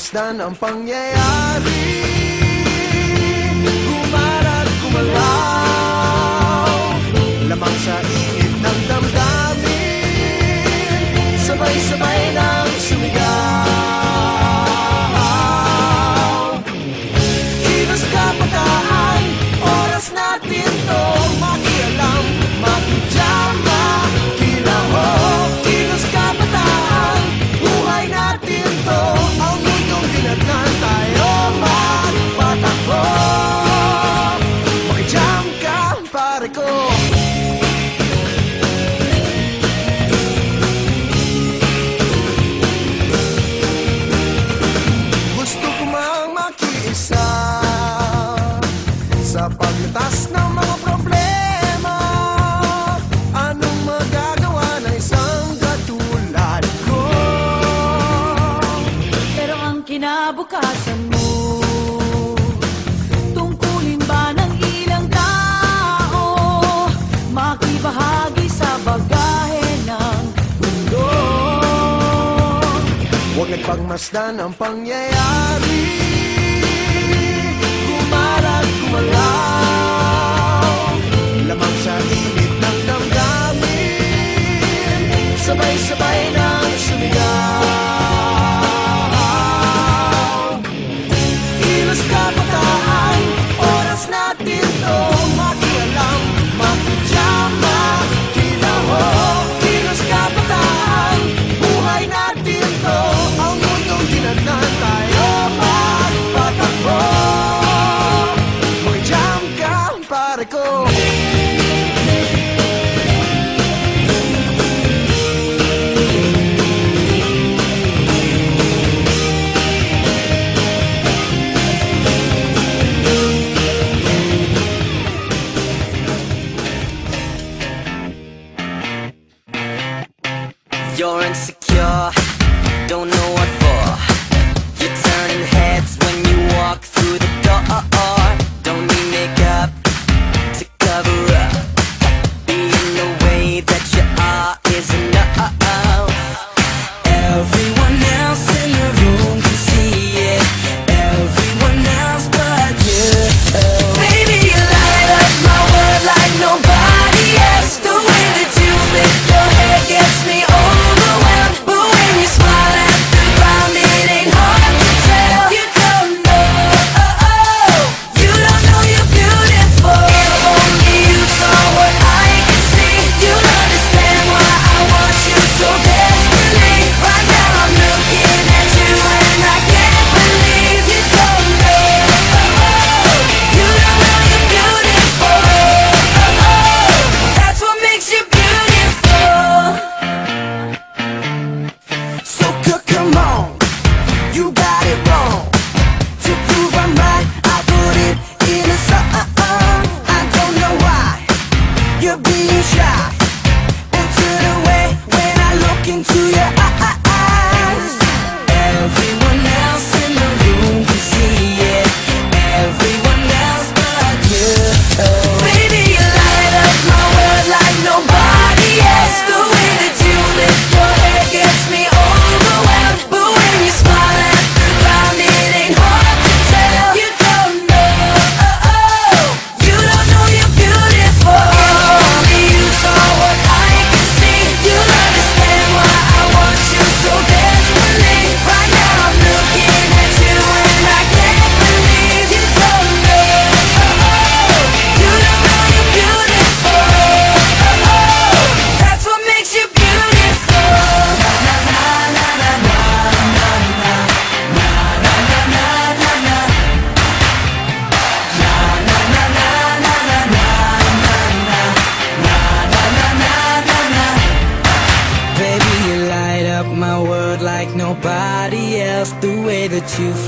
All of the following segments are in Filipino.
Masdan ang pangyayari. nagpagmasdan ang pangyayari. Kumalat, kumalaw Lamang sa init ng damdamin. Sabay-sabay ng sumigaw. Ilos kabataan, oras natin to.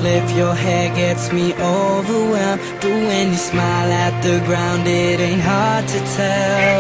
If your hair gets me overwhelmed. But when you smile at the ground it ain't hard to tell.